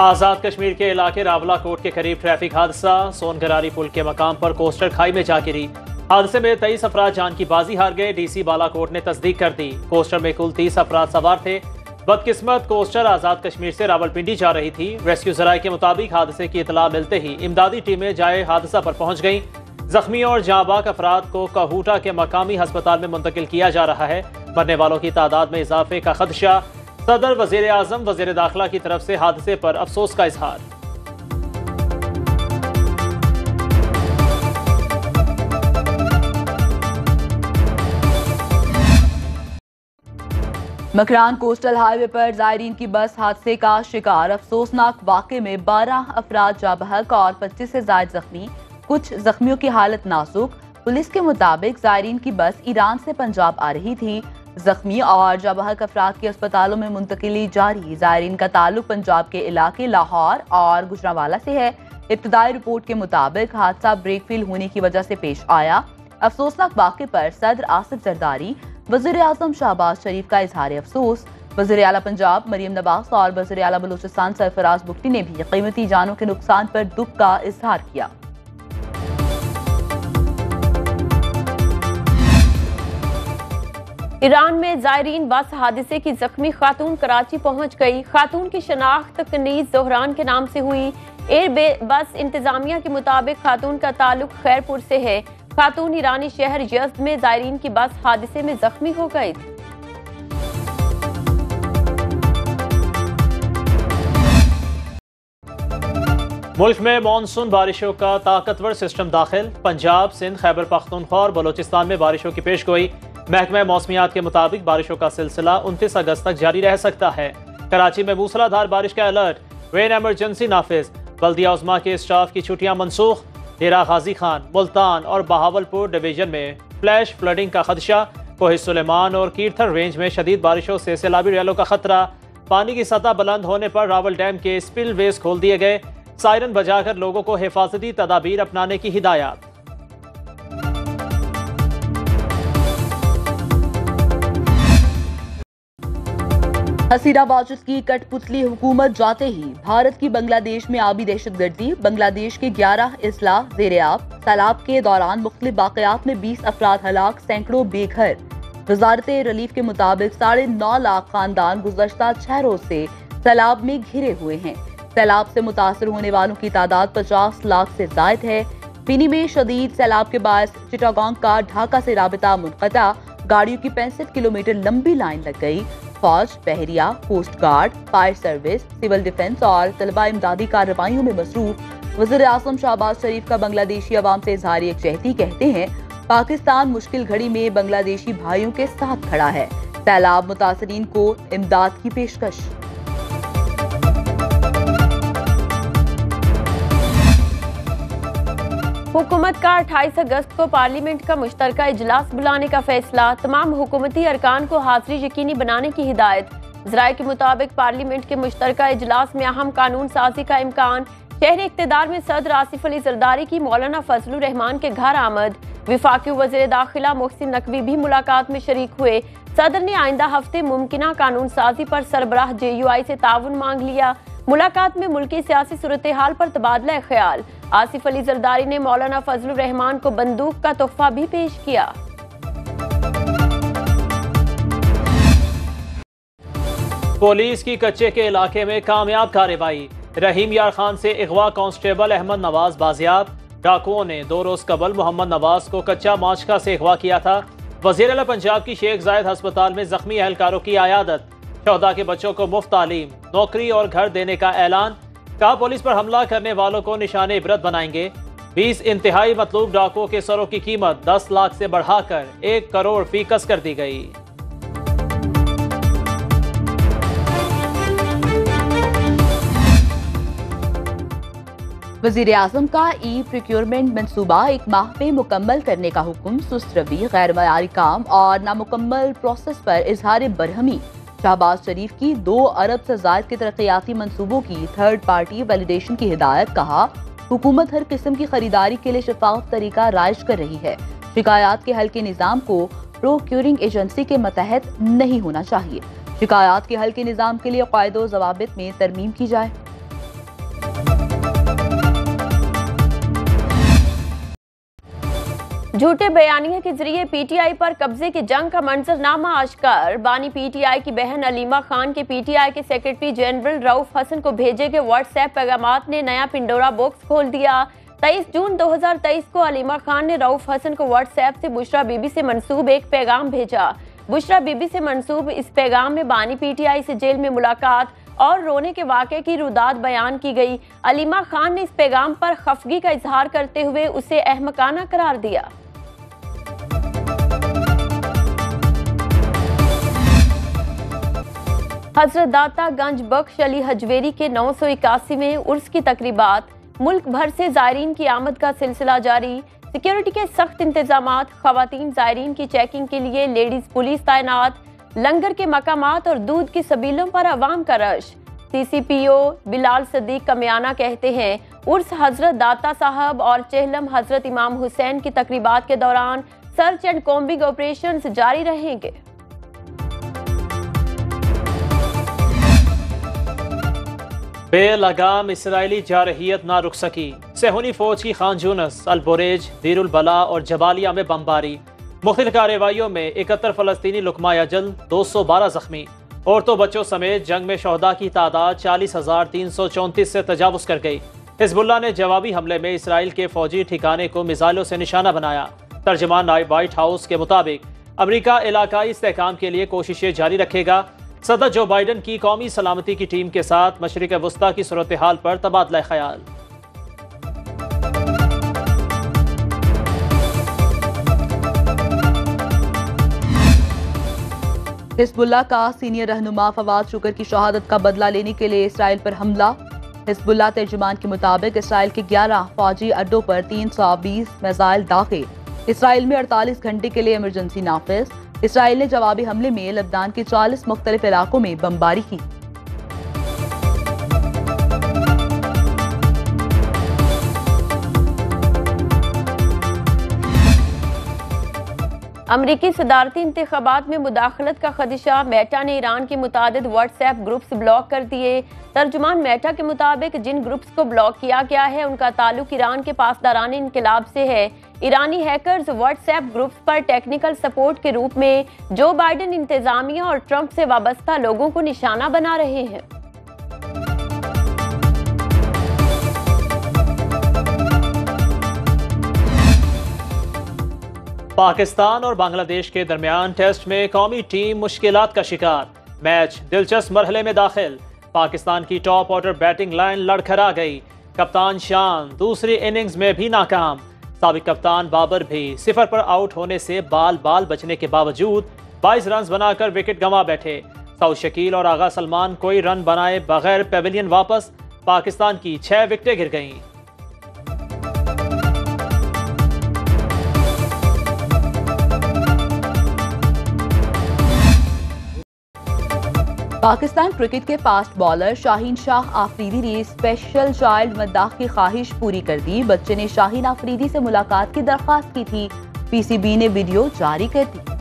आज़ाद कश्मीर के इलाके रावला कोट के करीब ट्रैफ़िक हादसा। सोनगरारी पुल के मकाम पर कोस्टर खाई में जा गिरी हादसे में तेईस अफराद जान की बाजी हार गए। डीसी बालाकोट ने तस्दीक कर दी। कोस्टर में कुल तीस अफराद सवार थे। बदकिस्मत कोस्टर आज़ाद कश्मीर से रावलपिंडी जा रही थी। रेस्क्यू जराये के मुताबिक हादसे की इतला मिलते ही इमदादी टीमें जाए हादसा पर पहुँच गईं। जख्मी और जाबाक अफराद को कहूटा के मकामी अस्पताल में मुंतकिल किया जा रहा है। मरने वालों की तादाद में इजाफे का खदशा। सदर वज़ीर आज़म वज़ीर दाखिला की तरफ़ से हादसे पर अफसोस का इजहार। मकरान कोस्टल हाईवे पर जायरीन की बस हादसे का शिकार। अफसोसनाक वाक़े में 12 अफराद जा बहक और 25 से जायद जख्मी। कुछ जख्मियों की हालत नाजुक। पुलिस के मुताबिक जायरीन की बस ईरान से पंजाब आ रही थी। जख्मी और जाबहक अफराद की अस्पतालों में मुंतकली जारी। जायरीन का ताल्लुक पंजाब के इलाके लाहौर और गुजरावाला से है। इब्तदाई रिपोर्ट के मुताबिक हादसा ब्रेक फेल होने की वजह से पेश आया। अफसोसनाक वाक़े पर सदर आसिफ जरदारी वज़ीर आज़म शहबाज शरीफ का इजहार अफसोस। वज़ीर अला पंजाब मरीम नवाज़ और वज़ीर अला बलूचिस्तान सरफराज बुख्ती ने भी कीमती जानों के नुकसान पर दुख का इजहार किया। ईरान में जायरीन बस हादसे की जख्मी खातून कराची पहुँच गई। खातून की शनाख्त कनीज जोहरान के नाम से हुई। एयर बस इंतजामिया के मुताबिक खातून का ताल्लुक खैरपुर से है। खातून ईरानी शहर यज्द में जायरीन की बस हादसे में जख्मी हो गई। मुल्क में मानसून बारिशों का ताकतवर सिस्टम दाखिल। पंजाब, सिंध, खैबर पख्तूनख्वा और बलोचिस्तान में बारिशों की पेश गोई। महकमा मौसमियात के मुताबिक बारिशों का सिलसिला उनतीस अगस्त तक जारी रह सकता है। कराची में मूसलाधार बारिश का अलर्ट, रेन एमरजेंसी नाफिज, बल्दिया उजमा के स्टाफ की छुट्टियाँ मनसूख, डेरा गाजी खान, मुल्तान और बहावलपुर डिवीज़न में फ्लैश फ्लडिंग का खदशा कोहि सुलेमान और कीर्थन रेंज में शदीद बारिशों से सैलाबी रैलों का खतरा। पानी की सतह बुलंद होने पर रावल डैम के स्पिल वेज खोल दिए गए। सायरन बजाकर लोगों को हिफाजती तदाबीर अपनाने की हिदायत। हसीना बाजुद की कठपुतली हुकूमत जाते ही भारत की बांग्लादेश में आबी दहशत गर्दी। बांग्लादेश के 11 इसला जेर आब सैलाब के दौरान मुख्तलिफ़ वाकयात में 20 अफराद हलाक, सैकड़ों बेघर। वजारत रिलीफ के मुताबिक साढ़े नौ लाख खानदान गुजशत छह रोज से सैलाब में घिरे हुए हैं। सैलाब से मुतासर होने वालों की तादाद पचास लाख से जायद है। पिनी में शदीद सैलाब के बाद चिटागोंग का ढाका से रबता मुनता गाड़ियों की पैंसठ किलोमीटर लंबी लाइन लग गई। फौज, बहरिया, coast guard, fire service, civil defence और तलबा इमदादी कार्रवाई में मसरूफ। वजर आज़म शाहबाज शरीफ का बांग्लादेशी अवाम से इजहार यकजहती कहते हैं, पाकिस्तान मुश्किल घड़ी में बांग्लादेशी भाइयों के साथ खड़ा है। सैलाब मुतासरीन को इमदाद की पेशकश। हुकूमत का 28 अगस्त को पार्लियामेंट का मुश्तर इजलास बुलाने का फैसला। तमाम हुकूमती अरकान को हाजिरी यकीनी बनाने की हिदायत। जराये के मुताबिक पार्लियामेंट के मुश्तर इजलास में अहम कानून साजी का इम्कान। शहर इकतदार में सदर आसिफ अली जरदारी की मौलाना फजल रहमान के घर आमद। विफाक वज़ीर दाखिला मोहसिन नकवी भी मुलाकात में शरीक हुए। सदर ने आइंदा हफ़्ते मुमकिन कानून साजी पर सरबराह जे यू आई से ताउन मांग लिया। मुलाकात में मुल्की सियासी सूरत हाल पर तबादला ख्याल। आसिफ अली जरदारी ने मौलाना फजल रहमान को बंदूक का तोहफा भी पेश किया। पुलिस की कच्चे के इलाके में कामयाब कार्रवाई रहीम यार खान से अगवा कांस्टेबल अहमद नवाज़ बाजियाब। डाकुओं ने दो रोज कबल मोहम्मद नवाज़ को कच्चा माचका से अगवा किया था। वज़ीर अला पंजाब की शेख जायद अस्पताल में जख्मी अहलकारों की आयादत। चौदह के बच्चों को मुफ़्त तालीम, नौकरी और घर देने का ऐलान। कहा पुलिस पर हमला करने वालों को निशाने इबरत बनाएँगे। बीस इंतहाई मतलूब डाकुओं के सरों की कीमत दस लाख से बढ़ाकर एक करोड़ फीकस कर दी गई। वज़ीर आज़म का ई प्रिक्योरमेंट मनसूबा एक माह में मुकम्मल करने का हुक्म, सुस्त रवि गैर मयारी काम और नामुकम्मल प्रोसेस पर इजहार बरहमी शहबाज शरीफ की दो अरब से जायद के तरक्याती मनसूबों की थर्ड पार्टी वैलिडेशन की हिदायत, कहा, हुकूमत हर किस्म की खरीदारी के लिए शफाफ तरीका राइज कर रही है। शिकायत के हल के निज़ाम को प्रोक्यूरिंग एजेंसी के मतहत नहीं होना चाहिए। शिकायत के हल के निज़ाम के लिए कायदो जवाब में तरमीम की जाए। झूठे बयानिया के ज़रिए पीटीआई पर कब्जे की जंग का मंजरनामा आशकार बानी पीटीआई की बहन अलीमा खान के पीटीआई के सेक्रेटरी जनरल रऊफ हसन को भेजे गए व्हाट्सएप पैगाम ने नया पिंडोरा बॉक्स खोल दिया। 23 जून 2023 को अलीमा खान ने रऊफ हसन को व्हाट्सएप से बुशरा बीबी से मंसूब एक पैगाम भेजा। बुशरा बीबी से मंसूब इस पैगाम में बानी पीटीआई से जेल में मुलाकात और रोने के वाक़े की रुदात बयान की गई। अलीमा खान ने इस पैगाम पर खफगी का इजहार करते हुए उसे अहमकाना करार दिया। हज़रत दाता गंज बख्श अली हजवेरी के नौ सौ इक्यासी में उर्स की तकरीबात मुल्क भर से जायरीन की आमद का सिलसिला जारी। सिक्योरिटी के सख्त इंतज़ाम खातन जायरीन की चेकिंग के लिए लेडीज़ पुलिस तैनात, लंगर के मकाम और दूध की सबीलों पर आवाम का rush. C C P O Bilal Sadiq Kamiana कहते हैं, उर्स हज़रत दाता साहब और चेहलम हज़रत इमाम हुसैन की तकरीबात के दौरान सर्च एंड कॉम्बिंग ऑपरेशन जारी रहेंगे। बेलगाम इसराइली जारहियत ना रुक सकी सेहूनी फौज की खान जूनस, अलबुरेज, दीरुलबला और जबालिया में बमबारी। मुख्त कार्रवाइयों में इकहत्तर फलस्तीनी लुकमा जल दो सौ बारह जख्मी। औरतों बच्चों समेत जंग में शहदा की तादाद चालीस हज़ार तीन सौ चौंतीस से तजावज़ कर गई। हिजबुल्ला ने जवाबी हमले में इसराइल के फौजी ठिकाने को मिसाइलों से निशाना बनाया। तर्जमान वाइट हाउस के मुताबिक, अमरीका इलाकाई इसकाम के लिए कोशिशें जारी रखेगा सदर जो बाइडन की कौमी सलामती की टीम के साथ मशरक वस्ती की सूरत हाल पर तबादला ख्याल। हिजबुल्ला का सीनियर रहनुमा फवाद शुगर की शहादत का बदला लेने के लिए इसराइल पर हमला। हिजबुल्ला तर्जुमान के मुताबिक इसराइल के 11 फौजी अड्डों पर 320 मिसाइल दाखिल। इसराइल में 48 घंटे के लिए इमरजेंसी नाफिज। इसराइल ने जवाबी हमले में लबनान के 40 मुख्तलिफ़ इलाकों में बमबारी की। अमरीकी सदारती इंतबात में मुदाखलत का खदशा मेटा ने ईरान के मुताद व्हाट्सएप ग्रुप्स ब्लॉक कर दिए। तर्जुमान मेटा के मुताबिक जिन ग्रुप्स को ब्लॉक किया गया है, उनका ताल्लुक ईरान के पासदारान इनकलाब से है। ईरानी हैकर्स व्हाट्सएप ग्रुप्स पर टेक्निकल सपोर्ट के रूप में जो बाइडन इंतजामिया और ट्रंप से वाबस्ता लोगों को निशाना बना रहे हैं। पाकिस्तान और बांग्लादेश के दरमियान टेस्ट में कौमी टीम मुश्किल का शिकार। मैच दिलचस्प मरहले में दाखिल। पाकिस्तान की टॉप ऑर्डर बैटिंग लाइन लड़खड़ा गई। कप्तान शान दूसरी इनिंग्स में भी नाकाम। सबक कप्तान बाबर भी सिफर पर आउट होने से बाल बाल बचने के बावजूद 22 रन बनाकर विकेट गंवा बैठे। साउथ शकील और आगा सलमान कोई रन बनाए बगैर पेविलियन वापस। पाकिस्तान की छह विकेटें गिर गईं। पाकिस्तान क्रिकेट के फास्ट बॉलर शाहीन शाह आफरीदी ने स्पेशल चाइल्ड मद्दाख की ख्वाहिश पूरी कर दी। बच्चे ने शाहीन आफरीदी से मुलाकात की दरख्वास्त की थी। पीसीबी ने वीडियो जारी कर दी।